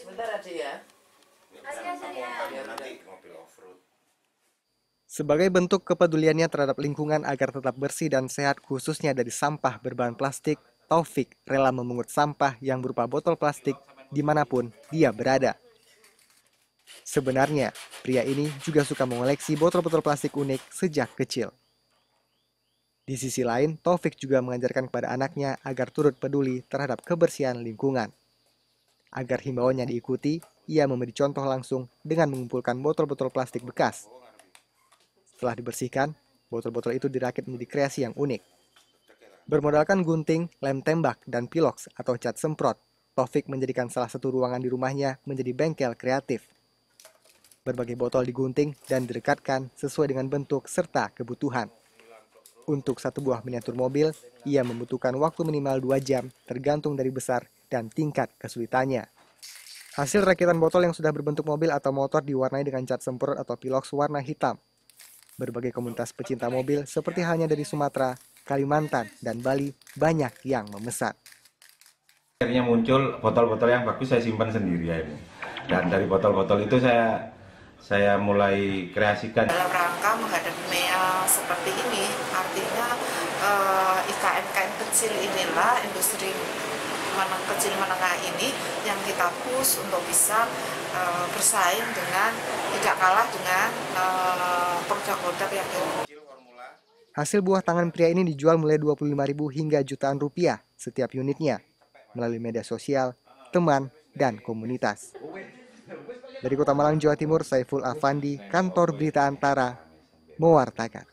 Sebentar aja ya. nanti mobil off-road Sebagai bentuk kepeduliannya terhadap lingkungan agar tetap bersih dan sehat khususnya dari sampah berbahan plastik, Taufik rela memungut sampah yang berupa botol plastik di mana pun dia berada. Sebenarnya, pria ini juga suka mengoleksi botol-botol plastik unik sejak kecil. Di sisi lain, Taufik juga mengajarkan kepada anaknya agar turut peduli terhadap kebersihan lingkungan. Agar himbauannya diikuti, ia memberi contoh langsung dengan mengumpulkan botol-botol plastik bekas. Setelah dibersihkan, botol-botol itu dirakit menjadi kreasi yang unik. Bermodalkan gunting, lem tembak, dan piloks atau cat semprot, Taufik menjadikan salah satu ruangan di rumahnya menjadi bengkel kreatif. Berbagai botol digunting dan direkatkan sesuai dengan bentuk serta kebutuhan. Untuk satu buah miniatur mobil, ia membutuhkan waktu minimal 2 jam tergantung dari besar dan tingkat kesulitannya. Hasil rakitan botol yang sudah berbentuk mobil atau motor diwarnai dengan cat semprot atau piloks warna hitam. Berbagai komunitas pecinta mobil seperti halnya dari Sumatera, Kalimantan, dan Bali banyak yang memesan. akhirnya muncul botol-botol yang bagus saya simpan sendiri ya ini dan dari botol-botol itu saya saya mulai kreasikan Dalam rangka menghadapi MEA seperti ini, artinya eh, IKM-IKM kecil inilah industri meneng kecil menengah ini yang kita push untuk bisa eh, bersaing dengan tidak kalah dengan eh, produk-produk yang lain. Hasil buah tangan pria ini dijual mulai 25.000 hingga jutaan rupiah setiap unitnya melalui media sosial, teman, dan komunitas. Dari Kota Malang, Jawa Timur, Saiful Afandi, Kantor Berita Antara, mewartakan.